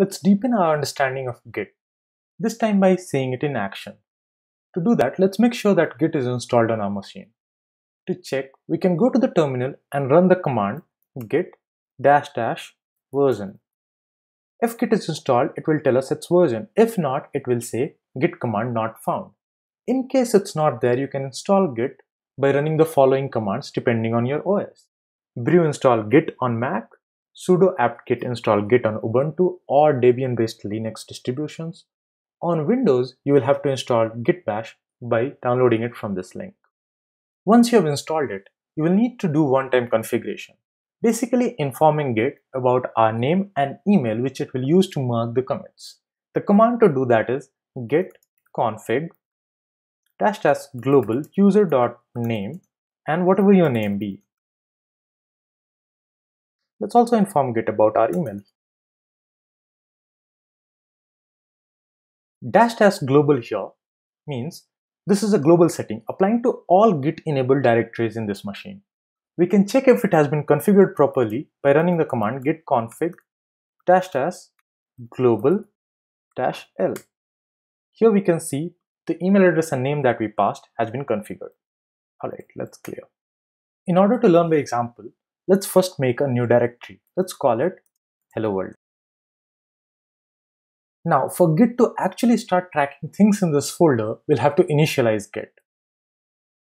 Let's deepen our understanding of Git, this time by seeing it in action. To do that, let's make sure that Git is installed on our machine. To check, we can go to the terminal and run the command git dash dash version. If Git is installed, it will tell us its version. If not, it will say git command not found. In case it's not there, you can install Git by running the following commands depending on your OS. brew install Git on Mac, sudo apt-get install Git on Ubuntu or Debian-based Linux distributions. On Windows, you will have to install Git Bash by downloading it from this link. Once you have installed it, you will need to do one-time configuration, basically informing Git about our name and email which it will use to mark the commits. The command to do that is git config dash dash global user dot name and whatever your name be. Let's also inform Git about our email. Dash dash global here means this is a global setting applying to all Git enabled directories in this machine. We can check if it has been configured properly by running the command git config dash dash global dash l. Here we can see the email address and name that we passed has been configured. Alright, let's clear. In order to learn by example, Let's first make a new directory. Let's call it hello world. Now for Git to actually start tracking things in this folder, we'll have to initialize Git.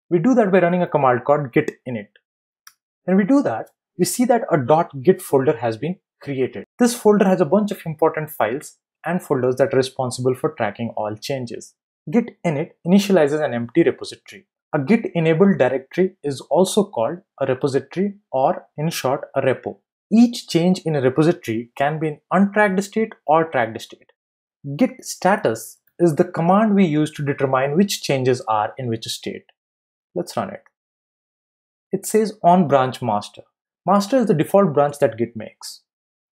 We do that by running a command called git init. When we do that, we see that a .git folder has been created. This folder has a bunch of important files and folders that are responsible for tracking all changes. Git init initializes an empty repository. A Git enabled directory is also called a repository or in short a repo. Each change in a repository can be in untracked state or tracked state. Git status is the command we use to determine which changes are in which state. Let's run it. It says on branch master. Master is the default branch that Git makes.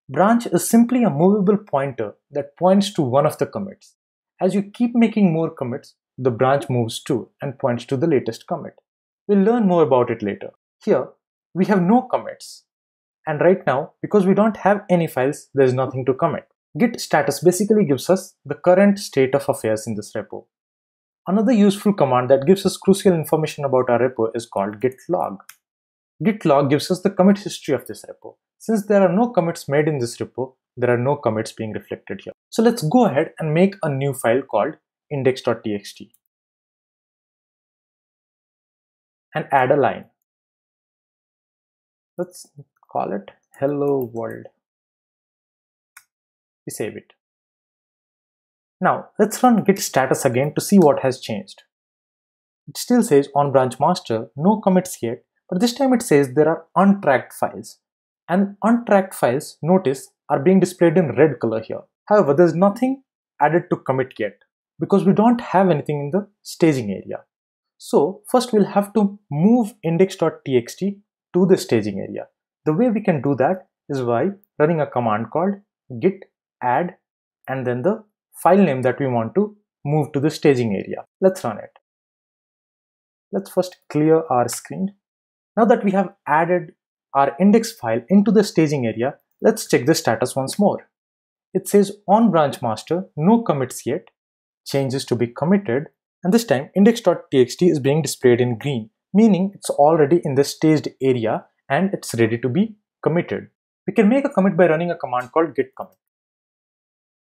Branch is simply a movable pointer that points to one of the commits. As you keep making more commits, the branch moves to and points to the latest commit. We'll learn more about it later. Here, we have no commits. And right now, because we don't have any files, there's nothing to commit. Git status basically gives us the current state of affairs in this repo. Another useful command that gives us crucial information about our repo is called git log. Git log gives us the commit history of this repo. Since there are no commits made in this repo, there are no commits being reflected here. So let's go ahead and make a new file called index.txt and add a line. Let's call it hello world. We save it. Now let's run git status again to see what has changed. It still says on branch master, no commits yet, but this time it says there are untracked files. And untracked files, notice, are being displayed in red color here. However, there's nothing added to commit yet because we don't have anything in the staging area. So first we'll have to move index.txt to the staging area. The way we can do that is by running a command called git add and then the file name that we want to move to the staging area. Let's run it. Let's first clear our screen. Now that we have added our index file into the staging area, let's check the status once more. It says on branch master, no commits yet, changes to be committed and this time index.txt is being displayed in green meaning it's already in the staged area and it's ready to be committed. We can make a commit by running a command called git commit.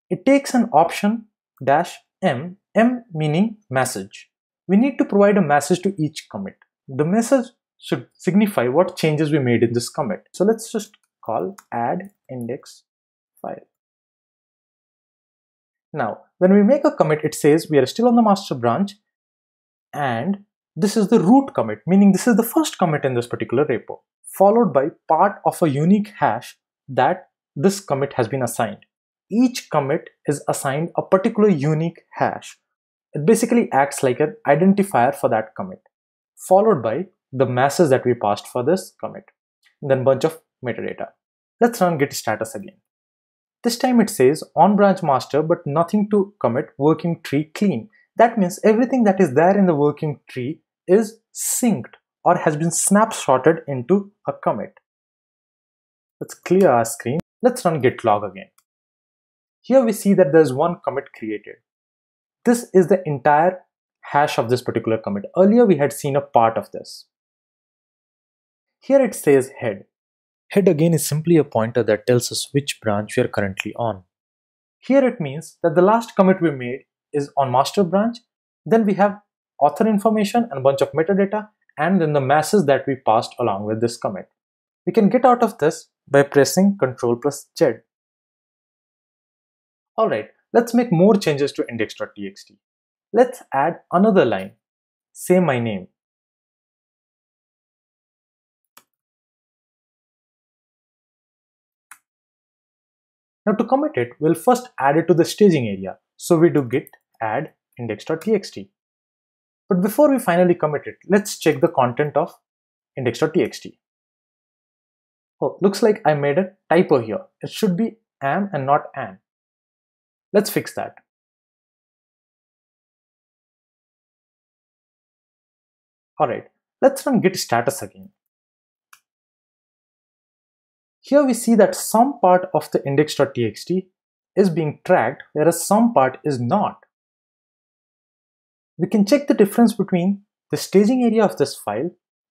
It takes an option dash m, m meaning message. We need to provide a message to each commit. The message should signify what changes we made in this commit. So let's just call add index file. Now, when we make a commit, it says we are still on the master branch and this is the root commit, meaning this is the first commit in this particular repo, followed by part of a unique hash that this commit has been assigned. Each commit is assigned a particular unique hash. It basically acts like an identifier for that commit, followed by the masses that we passed for this commit, then bunch of metadata. Let's run git status again. This time it says on branch master but nothing to commit working tree clean. That means everything that is there in the working tree is synced or has been snapshotted into a commit. Let's clear our screen. Let's run git log again. Here we see that there's one commit created. This is the entire hash of this particular commit. Earlier we had seen a part of this. Here it says head. Head again is simply a pointer that tells us which branch we are currently on. Here it means that the last commit we made is on master branch. Then we have author information and a bunch of metadata and then the masses that we passed along with this commit. We can get out of this by pressing Ctrl plus Z. Alright, let's make more changes to index.txt. Let's add another line. Say my name. Now to commit it, we'll first add it to the staging area. So we do git add index.txt. But before we finally commit it, let's check the content of index.txt. Oh, looks like I made a typo here. It should be am and not an. Let's fix that. Alright, let's run git status again. Here we see that some part of the index.txt is being tracked whereas some part is not. We can check the difference between the staging area of this file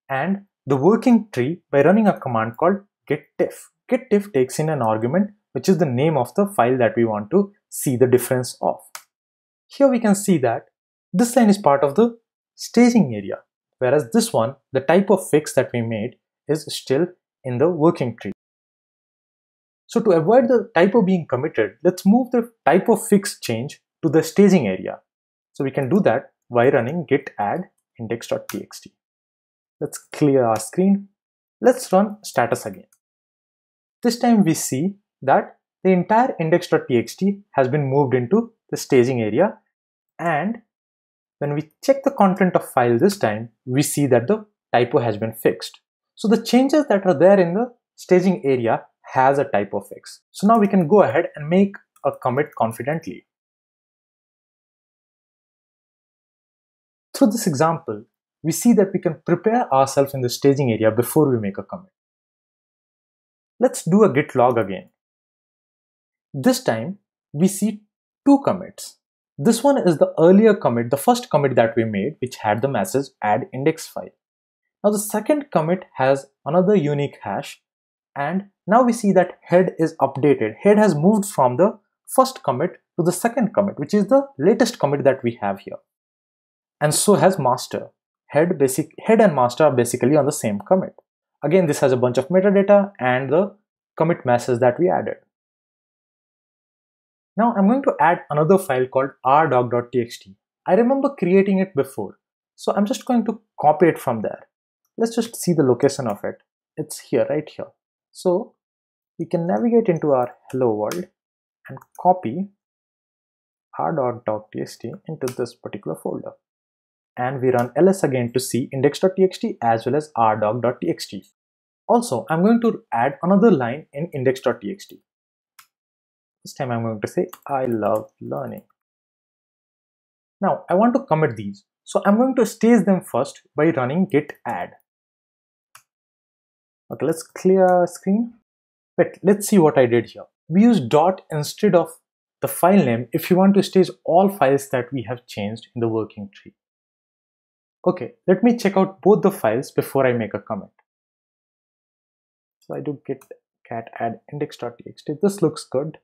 and the working tree by running a command called git diff. getDiff takes in an argument which is the name of the file that we want to see the difference of. Here we can see that this line is part of the staging area, whereas this one, the type of fix that we made is still in the working tree. So to avoid the typo being committed, let's move the typo fix change to the staging area. So we can do that by running git add index.txt. Let's clear our screen. Let's run status again. This time we see that the entire index.txt has been moved into the staging area and when we check the content of file this time, we see that the typo has been fixed. So the changes that are there in the staging area has a type of fix. So now we can go ahead and make a commit confidently. Through this example, we see that we can prepare ourselves in the staging area before we make a commit. Let's do a git log again. This time we see two commits. This one is the earlier commit, the first commit that we made, which had the message add index file. Now the second commit has another unique hash and now we see that head is updated. Head has moved from the first commit to the second commit, which is the latest commit that we have here. And so has master. Head, basic, head and master are basically on the same commit. Again, this has a bunch of metadata and the commit message that we added. Now I'm going to add another file called rdog.txt. I remember creating it before, so I'm just going to copy it from there. Let's just see the location of it. It's here, right here. So we can navigate into our hello world and copy r.txt into this particular folder. And we run ls again to see index.txt as well as rdog.txt. Also, I'm going to add another line in index.txt. This time I'm going to say, I love learning. Now I want to commit these. So I'm going to stage them first by running git add. Okay, let's clear screen. But let's see what I did here. We use dot instead of the file name if you want to stage all files that we have changed in the working tree. Okay, let me check out both the files before I make a comment. So I do git cat add index.txt. This looks good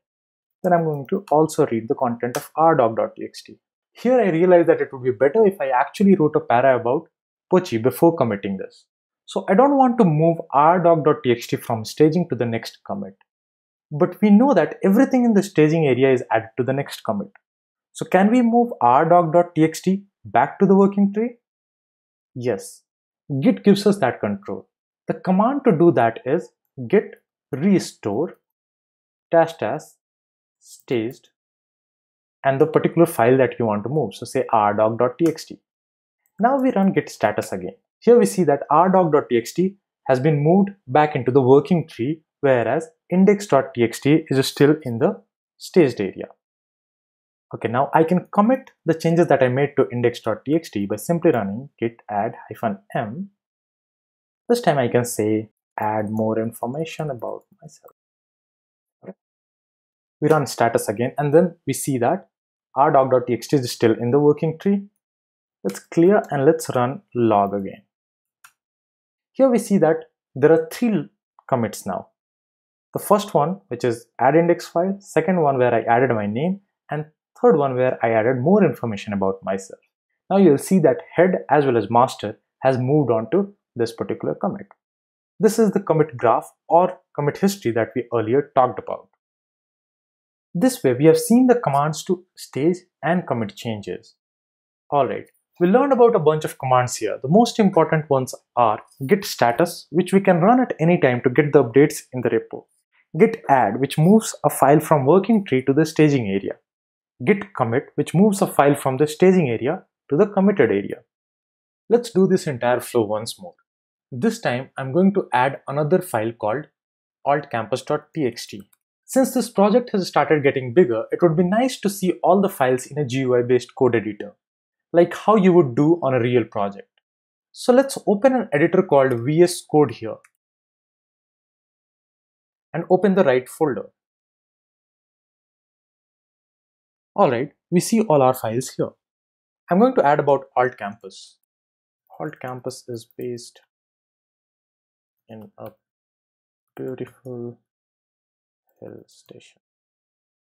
then I'm going to also read the content of rdog.txt. Here I realized that it would be better if I actually wrote a para about Pochi before committing this. So I don't want to move rdog.txt from staging to the next commit. But we know that everything in the staging area is added to the next commit. So can we move rdog.txt back to the working tree? Yes, Git gives us that control. The command to do that is git restore dash dash staged and the particular file that you want to move. So say rdog.txt. Now we run git status again. Here we see that rdog.txt has been moved back into the working tree whereas index.txt is still in the staged area. Okay, now I can commit the changes that I made to index.txt by simply running git add -m. This time I can say add more information about myself. We run status again and then we see that our is still in the working tree. Let's clear and let's run log again. Here we see that there are three commits now. The first one, which is add index file, second one where I added my name, and third one where I added more information about myself. Now you'll see that head as well as master has moved on to this particular commit. This is the commit graph or commit history that we earlier talked about. This way we have seen the commands to stage and commit changes. Alright, we learned about a bunch of commands here. The most important ones are git status, which we can run at any time to get the updates in the repo. Git add, which moves a file from working tree to the staging area. Git commit, which moves a file from the staging area to the committed area. Let's do this entire flow once more. This time I'm going to add another file called altcampus.txt. Since this project has started getting bigger, it would be nice to see all the files in a GUI based code editor like how you would do on a real project. So let's open an editor called VS Code here and open the right folder. Alright, we see all our files here. I'm going to add about Alt Campus. Alt Campus is based in a beautiful hill station.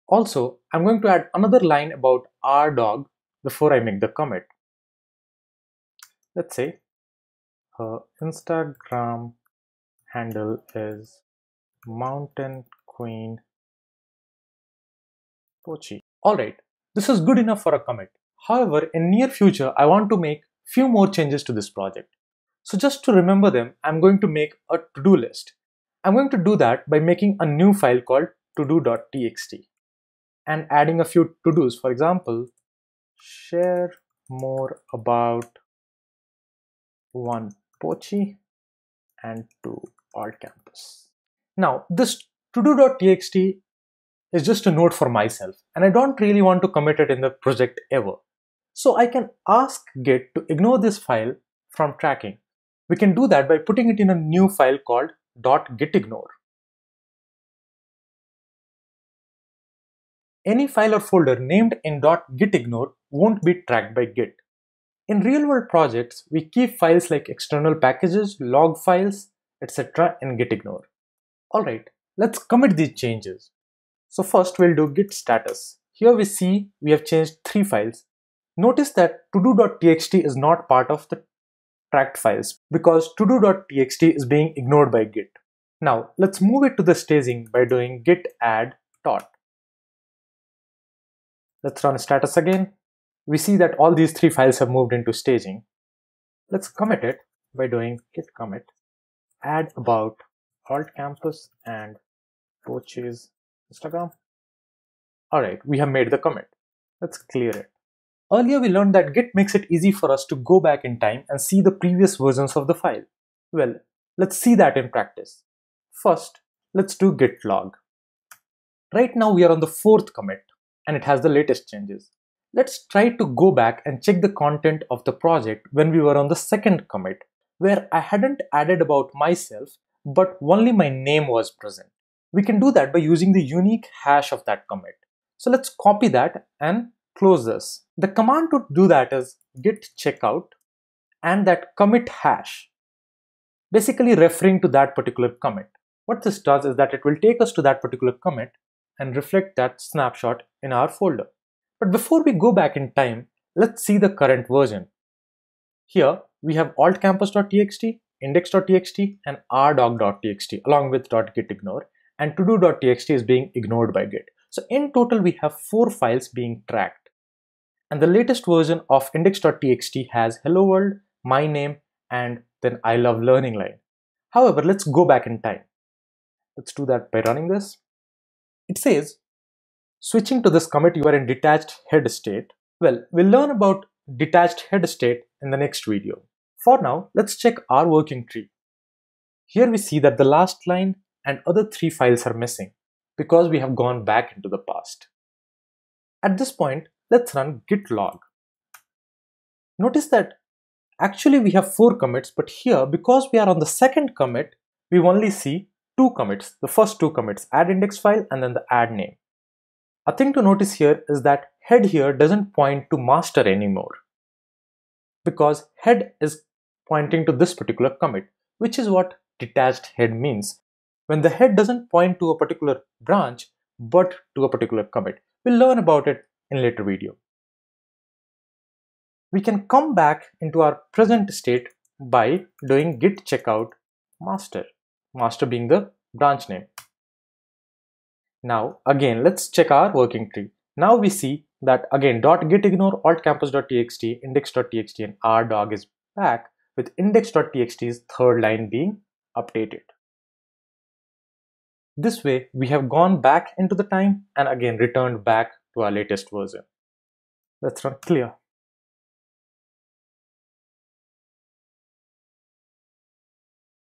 Also, I'm going to add another line about our dog before I make the commit. Let's say her Instagram handle is Mountain Queen Pochi. Alright, this is good enough for a commit. However, in near future, I want to make few more changes to this project. So just to remember them, I'm going to make a to-do list. I'm going to do that by making a new file called todo.txt and adding a few to-dos. For example, share more about one Pochi and two alt campus. Now this todo.txt is just a note for myself and I don't really want to commit it in the project ever. So I can ask Git to ignore this file from tracking. We can do that by putting it in a new file called .gitignore. Any file or folder named in .gitignore won't be tracked by Git. In real-world projects, we keep files like external packages, log files, etc. in gitignore. Alright, let's commit these changes. So first we'll do git status. Here we see we have changed three files. Notice that todo.txt is not part of the tracked files because todo.txt is being ignored by git. Now let's move it to the staging by doing git add tot. Let's run status again we see that all these three files have moved into staging. Let's commit it by doing git commit add about alt campus and Pochi's Instagram. Alright, we have made the commit. Let's clear it. Earlier we learned that Git makes it easy for us to go back in time and see the previous versions of the file. Well, let's see that in practice. First, let's do git log. Right now we are on the fourth commit and it has the latest changes. Let's try to go back and check the content of the project when we were on the second commit, where I hadn't added about myself, but only my name was present. We can do that by using the unique hash of that commit. So let's copy that and close this. The command to do that is git checkout and that commit hash, basically referring to that particular commit. What this does is that it will take us to that particular commit and reflect that snapshot in our folder. But before we go back in time, let's see the current version. Here we have altcampus.txt, index.txt and rdog.txt along with .gitignore and todo.txt is being ignored by Git. So in total we have four files being tracked. And the latest version of index.txt has hello world, my name and then I love learning line. However, let's go back in time. Let's do that by running this. It says Switching to this commit, you are in detached head state. Well, we'll learn about detached head state in the next video. For now, let's check our working tree. Here we see that the last line and other three files are missing because we have gone back into the past. At this point, let's run git log. Notice that actually we have four commits, but here because we are on the second commit, we only see two commits, the first two commits, add index file and then the add name. A thing to notice here is that head here doesn't point to master anymore because head is pointing to this particular commit, which is what detached head means. When the head doesn't point to a particular branch, but to a particular commit. We'll learn about it in later video. We can come back into our present state by doing git checkout master, master being the branch name. Now again, let's check our working tree. Now we see that again dot git ignore alt campus.txt, index.txt and rdog is back with index.txt's third line being updated. This way, we have gone back into the time and again returned back to our latest version. Let's run clear.